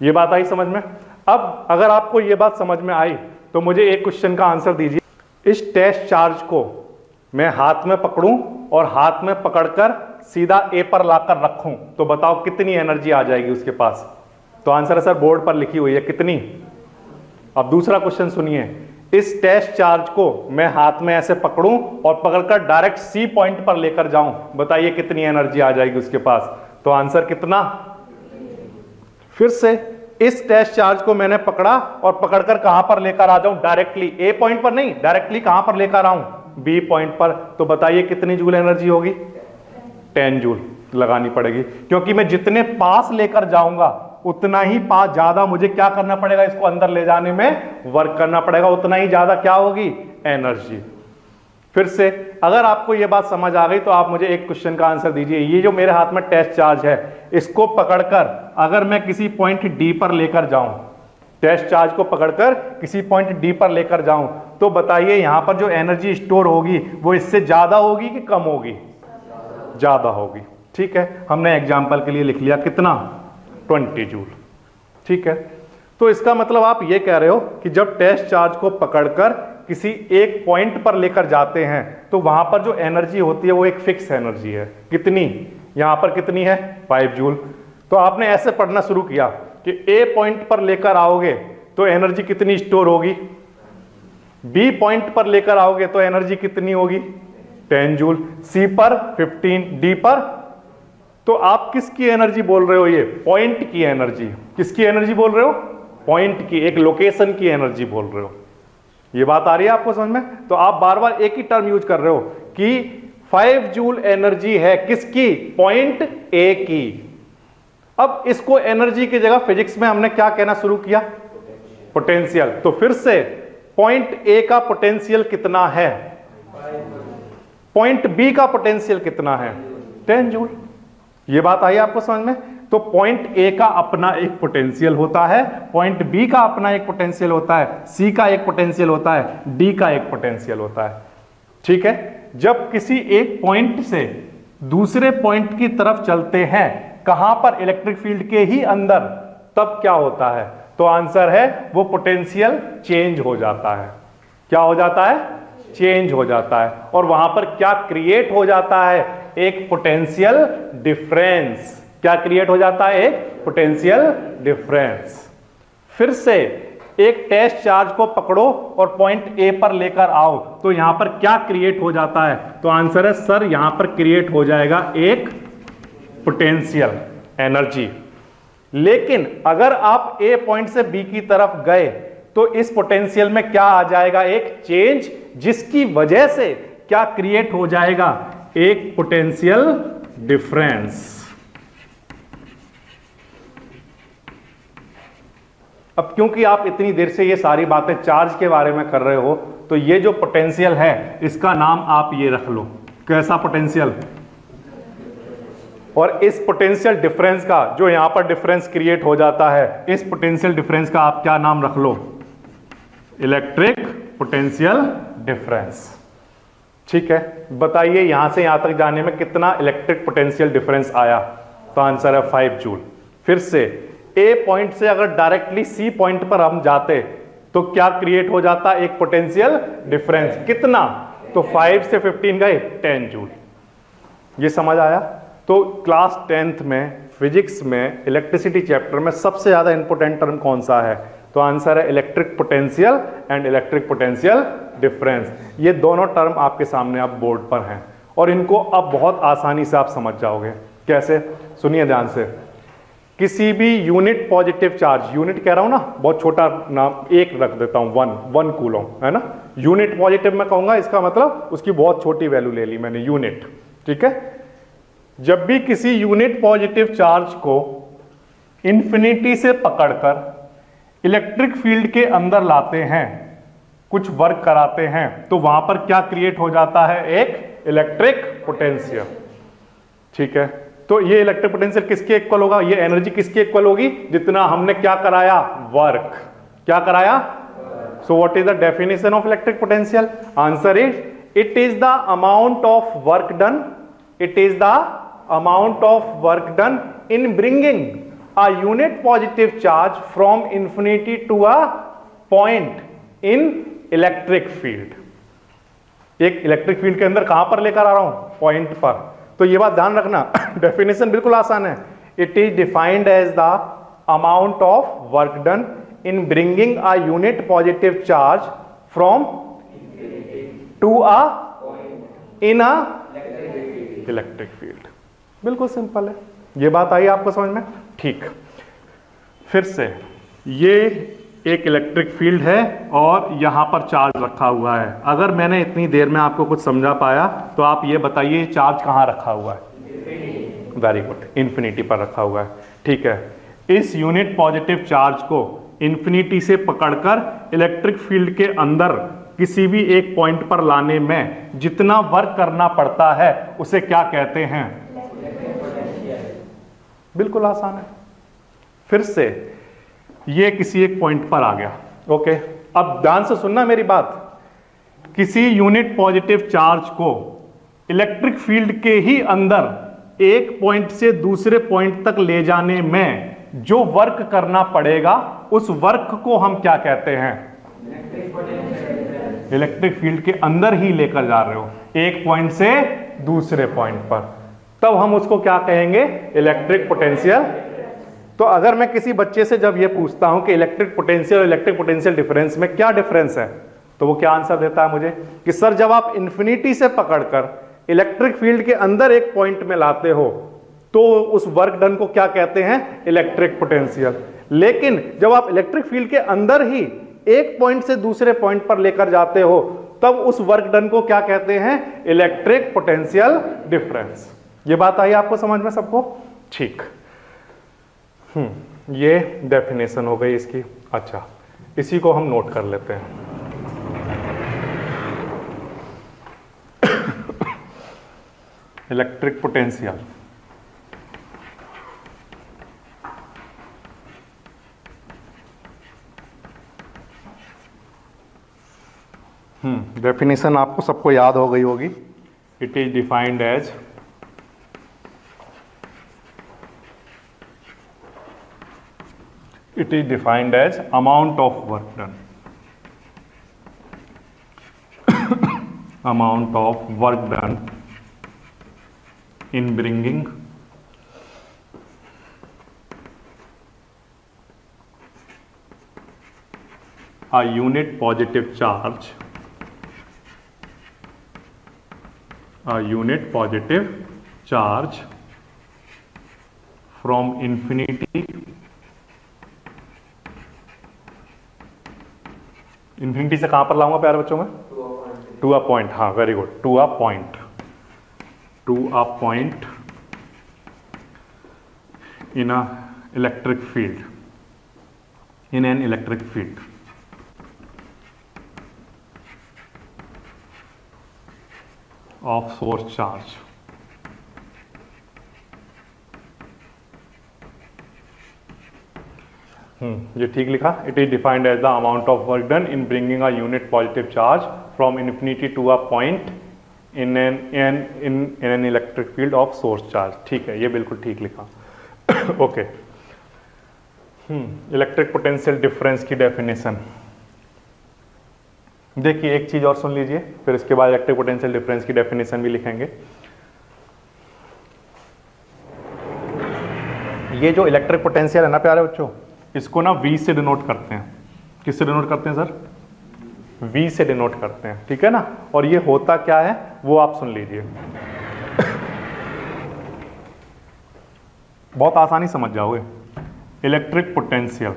Speaker 1: ये बात आई समझ में? अब अगर आपको ये बात समझ में आई तो मुझे एक क्वेश्चन का आंसर दीजिए। इस टेस्ट चार्ज को मैं हाथ में पकड़ूं और हाथ में पकड़कर सीधा ए पर लाकर रखूँ। तो बताओ कितनी एनर्जी आ जाएगी उसके पास? तो आंसर है सर बोर्ड पर लिखी हुई है कितनी? अब दूसरा क्वेश्चन सुनिए। इस टेस्ट चार्ज को मैं हाथ में ऐसे पकड़ूं और पकड़कर डायरेक्ट सी पॉइंट पर लेकर जाऊँ। बताइए कितनी एनर्जी आ जाएगी उसके पास? तो आंसर कितना? फिर से इस टेस्ट चार्ज को मैंने पकड़ा और पकड़कर कहाँ पर लेकर आ जाऊँ? डायरेक्टली ए पॉइंट पर नहीं डायरेक्टली कहाँ पर लेकर आऊँ? बी पॉइंट पर। तो बताइए कितनी जूल एनर्जी होगी? टेन जूल लगानी पड़ेगी। क्योंकि मैं जितने पास लेकर जाऊँगा, उतना ही पास ज़्यादा मुझे क्या करना पड़ेगा इसको अंदर ले जाने में? वर्क करना पड़ेगा। उतना ही ज़्यादा क्या होगी? एनर्जी फिर से, अगर आपको यह बात समझ आ गई तो आप मुझे एक क्वेश्चन का आंसर दीजिए। ये जो मेरे हाथ में टेस्ट चार्ज है, इसको पकड़कर अगर मैं किसी पॉइंट डी पर लेकर जाऊँ टेस्ट चार्ज को पकड़कर किसी पॉइंट डी पर लेकर जाऊँ तो बताइए यहाँ पर जो एनर्जी स्टोर होगी, वो इससे ज़्यादा होगी कि कम होगी? ज़्यादा होगी। ठीक है? हमने एग्ज़ाम्पल के लिए लिख लिया कितना? ट्वेंटी जूल ठीक है? तो इसका मतलब आप ये कह रहे हो कि जब टेस्ट चार्ज को पकड़कर किसी एक पॉइंट पर लेकर जाते हैं तो वहाँ पर जो एनर्जी होती है वो एक फिक्स एनर्जी है। कितनी? यहाँ पर कितनी है? फाइव जूल तो आपने ऐसे पढ़ना शुरू किया कि ए पॉइंट पर लेकर आओगे तो एनर्जी कितनी स्टोर होगी? बी पॉइंट पर लेकर आओगे तो एनर्जी कितनी होगी? 10 जूल सी पर 15 डी पर? तो आप किसकी एनर्जी बोल रहे हो ये? पॉइंट की एनर्जी किसकी एनर्जी बोल रहे हो? पॉइंट की। एक लोकेशन की एनर्जी बोल रहे हो। ये बात आ रही है आपको समझ में? तो आप बार बार एक ही टर्म यूज़ कर रहे हो कि 5 जूल एनर्जी है किसकी? पॉइंट ए की। अब इसको एनर्जी की जगह फिजिक्स में हमने क्या कहना शुरू किया? पोटेंशियल तो फिर से पॉइंट ए का पोटेंशियल कितना है? पॉइंट बी का पोटेंशियल कितना है? 10 जूल ये बात आई आपको समझ में? तो पॉइंट ए का अपना एक पोटेंशियल होता है पॉइंट बी का अपना एक पोटेंशियल होता है सी का एक पोटेंशियल होता है डी का एक पोटेंशियल होता है। ठीक है? जब किसी एक पॉइंट से दूसरे पॉइंट की तरफ़ चलते हैं, कहाँ पर इलेक्ट्रिक फ़ील्ड के ही अंदर, तब क्या होता है? तो आंसर है, वो पोटेंशियल चेंज हो जाता है। क्या हो जाता है? चेंज हो जाता है। और वहाँ पर क्या क्रिएट हो जाता है? एक पोटेंशियल डिफरेंस क्या क्रिएट हो जाता है? एक पोटेंशियल डिफरेंस फिर से एक टेस्ट चार्ज को पकड़ो और पॉइंट ए पर लेकर आओ। तो यहाँ पर क्या क्रिएट हो जाता है? तो आंसर है, सर, यहाँ पर क्रिएट हो जाएगा एक पोटेंशियल एनर्जी लेकिन अगर आप ए पॉइंट से बी की तरफ़ गए तो इस पोटेंशियल में क्या आ जाएगा? एक चेंज जिसकी वजह से क्या क्रिएट हो जाएगा? एक पोटेंशियल डिफरेंस अब क्योंकि आप इतनी देर से ये सारी बातें चार्ज के बारे में कर रहे हो तो ये जो पोटेंशियल है, इसका नाम आप ये रख लो। कैसा पोटेंशियल और इस पोटेंशियल डिफरेंस का, जो यहाँ पर डिफरेंस क्रिएट हो जाता है, इस पोटेंशियल डिफरेंस का आप क्या नाम रख लो? इलेक्ट्रिक पोटेंशियल डिफरेंस ठीक है? बताइए यहाँ से यहाँ तक जाने में कितना इलेक्ट्रिक पोटेंशियल डिफरेंस आया? तो आंसर है फाइव जूल फिर से ए पॉइंट से अगर डायरेक्टली सी पॉइंट पर हम जाते तो क्या क्रिएट हो जाता? एक पोटेंशियल डिफरेंस कितना? तो 5 से 15 गए 10 जूल ये समझ आया? तो क्लास टेंथ में फिजिक्स में इलेक्ट्रिसिटी चैप्टर में सबसे ज़्यादा इंपोर्टेंट टर्म कौन सा है? तो आंसर है electric potential and electric potential difference ये दोनों टर्म आपके सामने आप बोर्ड पर हैं। और इनको अब बहुत आसानी से आप समझ जाओगे। कैसे? सुनिए ध्यान से। किसी भी यूनिट पॉजिटिव चार्ज यूनिट कह रहा हूँ ना, बहुत छोटा नाम, एक रख देता हूँ वन वन कूलों है ना? यूनिट पॉजिटिव मैं कहूँगा, इसका मतलब उसकी बहुत छोटी वैल्यू ले ली मैंने यूनिट ठीक है? जब भी किसी यूनिट पॉजिटिव चार्ज को इंफिनिटी से पकड़कर इलेक्ट्रिक फ़ील्ड के अंदर लाते हैं, कुछ वर्क कराते हैं तो वहाँ पर क्या क्रिएट हो जाता है? एक इलेक्ट्रिक पोटेंशियल ठीक है? तो ये इलेक्ट्रिक पोटेंशियल किसके इक्वल होगा? ये एनर्जी किसके इक्वल होगी? जितना हमने क्या कराया? वर्क क्या कराया? So what is the definition of electric potential answer is it is the amount of work done it is the amount of work done in bringing a unit positive charge from infinity to a point in electric field. एक electric field के अंदर कहाँ पर लेकर आ रहा हूँ? Point पर. तो ये बात ध्यान रखना। डेफिनेशन बिल्कुल आसान है। It is defined as the amount of work done in bringing a unit positive charge from to a in a electric field बिल्कुल सिंपल है। ये बात आई आपको समझ में? ठीक। फिर से, ये एक इलेक्ट्रिक फ़ील्ड है और यहाँ पर चार्ज रखा हुआ है। अगर मैंने इतनी देर में आपको कुछ समझा पाया तो आप ये बताइए चार्ज कहाँ रखा हुआ है? वेरी गुड इंफिनिटी पर रखा हुआ है। ठीक है। इस यूनिट पॉजिटिव चार्ज को इंफिनिटी से पकड़कर इलेक्ट्रिक फ़ील्ड के अंदर किसी भी एक पॉइंट पर लाने में जितना वर्क करना पड़ता है, उसे क्या कहते हैं? बिल्कुल आसान है। फिर से ये किसी एक पॉइंट पर आ गया। ओके अब ध्यान से सुनना मेरी बात। किसी यूनिट पॉजिटिव चार्ज को इलेक्ट्रिक फ़ील्ड के ही अंदर एक पॉइंट से दूसरे पॉइंट तक ले जाने में जो वर्क करना पड़ेगा, उस वर्क को हम क्या कहते हैं? इलेक्ट्रिक फ़ील्ड के अंदर ही लेकर जा रहे हो। एक पॉइंट से दूसरे पॉइंट पर। तब हम उसको क्या कहेंगे? इलेक्ट्रिक पोटेंशियल तो अगर मैं किसी बच्चे से जब ये पूछता हूँ कि इलेक्ट्रिक पोटेंशियल और इलेक्ट्रिक पोटेंशियल डिफरेंस में क्या डिफरेंस है तो वो क्या आंसर देता है मुझे? कि सर जब आप इंफिनिटी से पकड़कर इलेक्ट्रिक फ़ील्ड के अंदर एक पॉइंट में लाते हो तो उस वर्क डन को क्या कहते हैं? इलेक्ट्रिक पोटेंशियल लेकिन जब आप इलेक्ट्रिक फ़ील्ड के अंदर ही एक पॉइंट से दूसरे पॉइंट पर लेकर जाते हो, तब उस वर्क डन को क्या कहते हैं? इलेक्ट्रिक पोटेंशियल डिफरेंस ये बात आई आपको समझ में सबको? ठीक। ये डेफिनेशन हो गई इसकी। अच्छा इसी को हम नोट कर लेते हैं। इलेक्ट्रिक पोटेंशियल हम्म डेफिनेशन आपको सबको याद हो गई होगी। It is defined as it is defined as amount of work done. Amount of work done in bringing a unit positive charge a unit positive charge from infinity infinity से कहाँ पर लाऊँगा प्यारे बच्चों में? टू अ पॉइंट हाँ very good to a point to a point in a electric field in an electric field of source charge ये ठीक लिखा? It is defined as the amount of work done in bringing a unit positive charge from infinity to a point in an an in in an electric field of source charge ठीक है, ये बिल्कुल ठीक लिखा। Okay electric potential difference की definition देखिए, एक चीज़ और सुन लीजिए, फिर इसके बाद इलेक्ट्रिक पोटेंशियल डिफरेंस की डेफिनेशन भी लिखेंगे। ये जो इलेक्ट्रिक पोटेंशियल है ना, प्यारे बच्चों? इसको ना V से डिनोट करते हैं। किससे डिनोट करते हैं सर वी से डिनोट करते हैं, ठीक है ना? और ये होता क्या है? वो आप सुन लीजिए। बहुत आसानी समझ जाओगे। Electric potential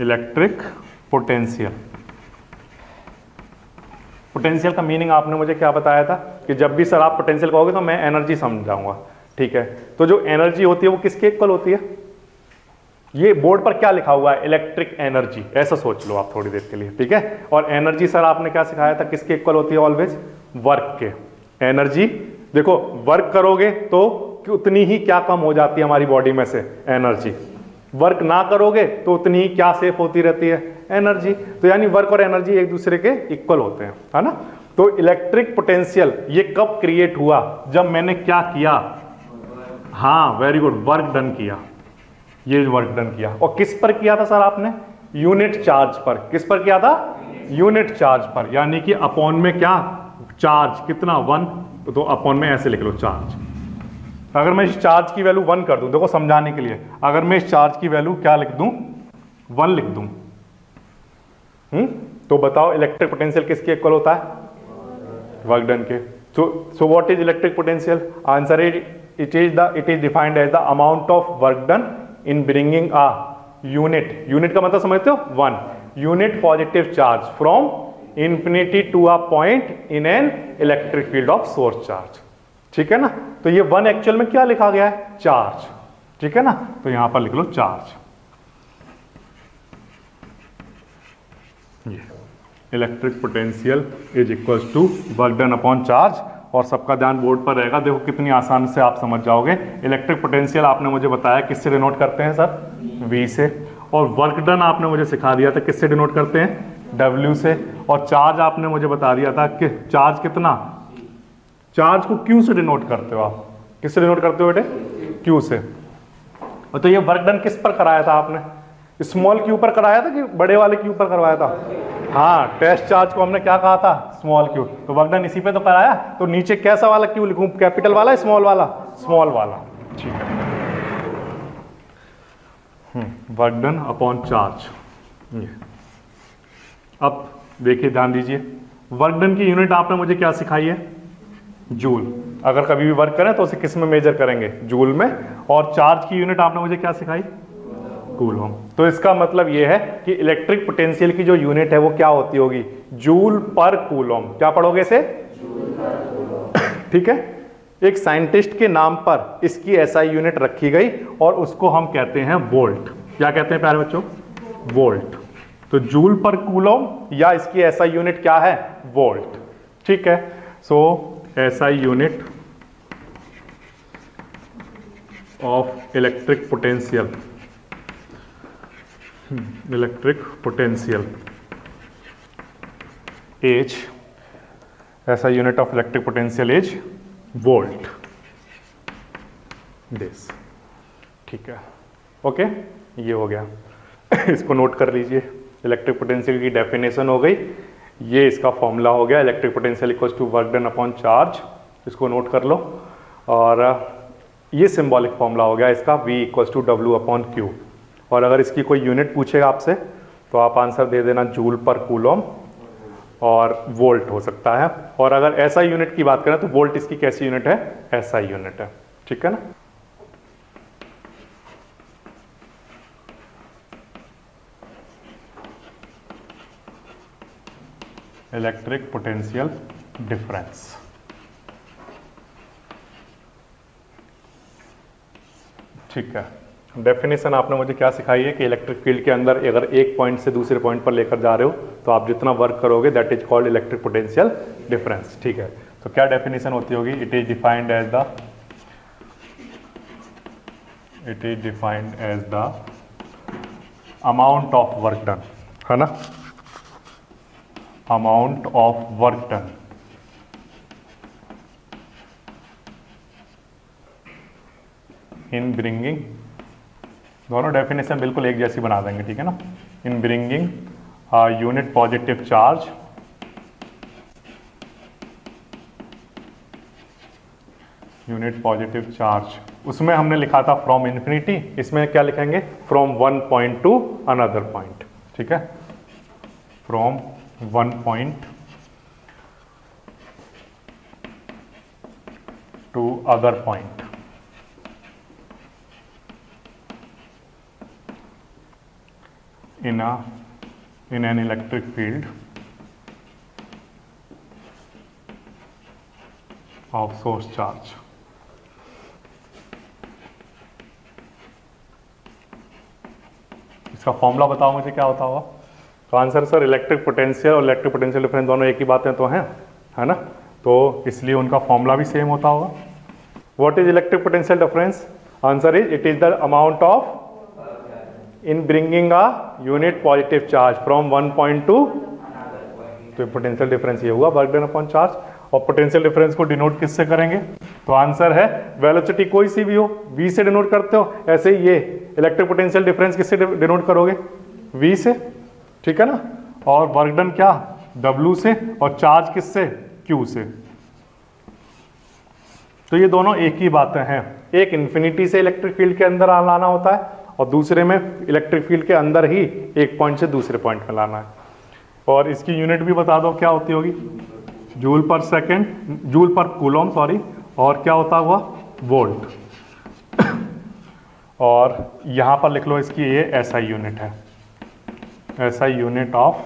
Speaker 1: electric potential potential का मीनिंग आपने मुझे क्या बताया था? कि जब भी सर आप पोटेंशियल कहोगे तो मैं एनर्जी समझाऊँगा, ठीक है? तो जो एनर्जी होती है वो किसके इक्वल होती है? ये बोर्ड पर क्या लिखा हुआ है? इलेक्ट्रिक एनर्जी ऐसा सोच लो आप थोड़ी देर के लिए, ठीक है? और एनर्जी सर आपने क्या सिखाया था? किसके इक्वल होती है ऑलवेज वर्क के. एनर्जी देखो वर्क करोगे तो उतनी ही क्या कम हो जाती है हमारी बॉडी में से? एनर्जी वर्क ना करोगे तो उतनी ही क्या सेफ़ होती रहती है? एनर्जी तो यानी वर्क और एनर्जी एक दूसरे के इक्वल होते हैं, है ना? तो इलेक्ट्रिक पोटेंशियल ये कब क्रिएट हुआ? जब मैंने क्या किया? हाँ वेरी गुड वर्क डन किया. ये वर्क डन किया। और किस पर किया था सर आपने? यूनिट चार्ज पर। किस पर किया था? यूनिट चार्ज पर। यानी कि अपॉन में क्या? चार्ज कितना? वन तो अपॉन में ऐसे लिख लो चार्ज अगर मैं इस चार्ज की वैल्यू वन कर दूँ, देखो समझाने के लिए। अगर मैं इस चार्ज की वैल्यू क्या लिख दूँ? वन लिख दूँ। हम्म? तो बताओ इलेक्ट्रिक पोटेंशियल किसके इक्वल होता है? वर्क डन के। So so what is electric potential answer is it is the it is defined as the amount of work done in bringing a unit unit का मतलब समझते हो? One unit positive charge from infinity to a point in an electric field of source charge ठीक है ना? तो ये one actual में क्या लिखा गया है? चार्ज ठीक है ना? तो यहाँ पर लिख लो चार्ज ये. Electric potential is equal to work done upon charge और सबका ध्यान बोर्ड पर रहेगा। देखो कितनी आसान से आप समझ जाओगे। इलेक्ट्रिक पोटेंशियल आपने मुझे बताया, किससे डिनोट करते हैं सर वी से। और वर्क डन आपने मुझे सिखा दिया था, किससे डिनोट करते हैं? डब्ल्यू से। और चार्ज आपने मुझे बता दिया था कि चार्ज कितना? चार्ज को क्यू से डिनोट करते हो आप। किससे डिनोट करते हो बेटे? क्यू से। तो ये वर्क डन किस पर कराया था आपने? स्मॉल क्यू पर कराया था कि बड़े वाले क्यू पर करवाया था? हाँ टेस्ट चार्ज को हमने क्या कहा था? Small Q. तो वर्क डन इसी पे तो कराया। तो नीचे कैसा वाला क्यू लिखूं? कैपिटल वाला स्मॉल वाला? स्मॉल वाला। ठीक है। Work done upon charge. अब देखिए, ध्यान दीजिए। वर्क डन की यूनिट आपने मुझे क्या सिखाई है? जूल। अगर कभी भी वर्क करें तो उसे किसमें मेजर करेंगे? जूल में। और चार्ज की यूनिट आपने मुझे क्या सिखाई? कूलम तो इसका मतलब यह है कि इलेक्ट्रिक पोटेंशियल की जो यूनिट है वो क्या होती होगी? जूल पर कूलम क्या पढ़ोगे इसे? ठीक है? एक साइंटिस्ट के नाम पर इसकी एसआई यूनिट रखी गई और उसको हम कहते हैं वोल्ट क्या कहते हैं प्यारे बच्चों? वोल्ट तो जूल पर कूलम या इसकी एसआई यूनिट क्या है? वोल्ट ठीक है? So SI unit of electric potential electric potential H. ऐसा unit of electric potential is volt this. ठीक है. ओके ये हो गया. इसको नोट कर लीजिए. इलेक्ट्रिक पोटेंशियल की डेफिनेशन हो गई. ये इसका फॉर्मूला हो गया. Electric potential equals to work done upon charge इसको नोट कर लो. और, ये सिंबॉलिक फॉर्मूला हो गया. इसका v equals to W upon Q और अगर इसकी कोई यूनिट पूछेगा आपसे तो आप आंसर दे देना जूल पर कूलोम और वोल्ट हो सकता है। और अगर ऐसा यूनिट की बात करें तो वोल्ट इसकी कैसी यूनिट है? ऐसा यूनिट है। ठीक है ना? इलेक्ट्रिक पोटेंशियल डिफरेंस ठीक है। डेफिनेशन आपने मुझे क्या सिखाई है कि इलेक्ट्रिक फ़ील्ड के अंदर अगर एक पॉइंट से दूसरे पॉइंट पर लेकर जा रहे हो तो आप जितना वर्क करोगे that is called electric potential difference ठीक है? तो क्या डेफिनेशन होती होगी? It is defined as the it is defined as the amount of work done है ना? Amount of work done. In bringing दोनों डेफिनेशन बिल्कुल एक जैसी बना देंगे, ठीक है ना? In bringing unit positive charge unit positive charge उसमें हमने लिखा था फ्रॉम इन्फिनिटी इसमें क्या लिखेंगे? From one point to another point ठीक है? From one point to other point in a in an electric field of source charge. इसका फॉर्मूला बताओ मुझे, क्या होता होगा? तो आंसर सर इलेक्ट्रिक पोटेंशियल और इलेक्ट्रिक पोटेंशियल डिफरेंस दोनों एक ही बातें तो हैं, है ना? तो इसलिए उनका फॉर्मूला भी सेम होता होगा। What is electric potential difference answer is it is the amount of in bringing a unit positive charge from one point to तो पोटेंशियल डिफरेंस ये हुआ वर्क डन अपॉन चार्ज और पोटेंशियल डिफरेंस को denote किससे करेंगे? तो answer है velocity कोई सी भी हो, v से डिनोट करते हो, ऐसे ये इलेक्ट्रिक पोटेंशियल डिफरेंस किससे डिनोट करोगे? V से, ठीक है ना? और वर्क डन क्या? W से, और चार्ज किससे? Q से। तो ये दोनों एक ही बातें हैं। एक इंफिनिटी से इलेक्ट्रिक फ़ील्ड के अंदर लाना होता है और दूसरे में इलेक्ट्रिक फ़ील्ड के अंदर ही एक पॉइंट से दूसरे पॉइंट में लाना है। और इसकी यूनिट भी बता दो, क्या होती होगी? जूल पर सेकेंड जूल पर कूलम सॉरी और क्या होता हुआ? वोल्ट और यहाँ पर लिख लो इसकी ये आई यूनिट है। SI unit of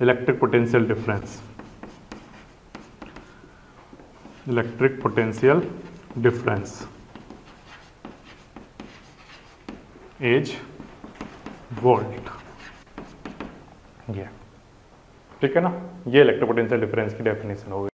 Speaker 1: electric potential difference electric potential difference as volt ये ठीक है ना? ये इलेक्ट्रोपोटेंशियल डिफरेंस की डेफिनेशन होगी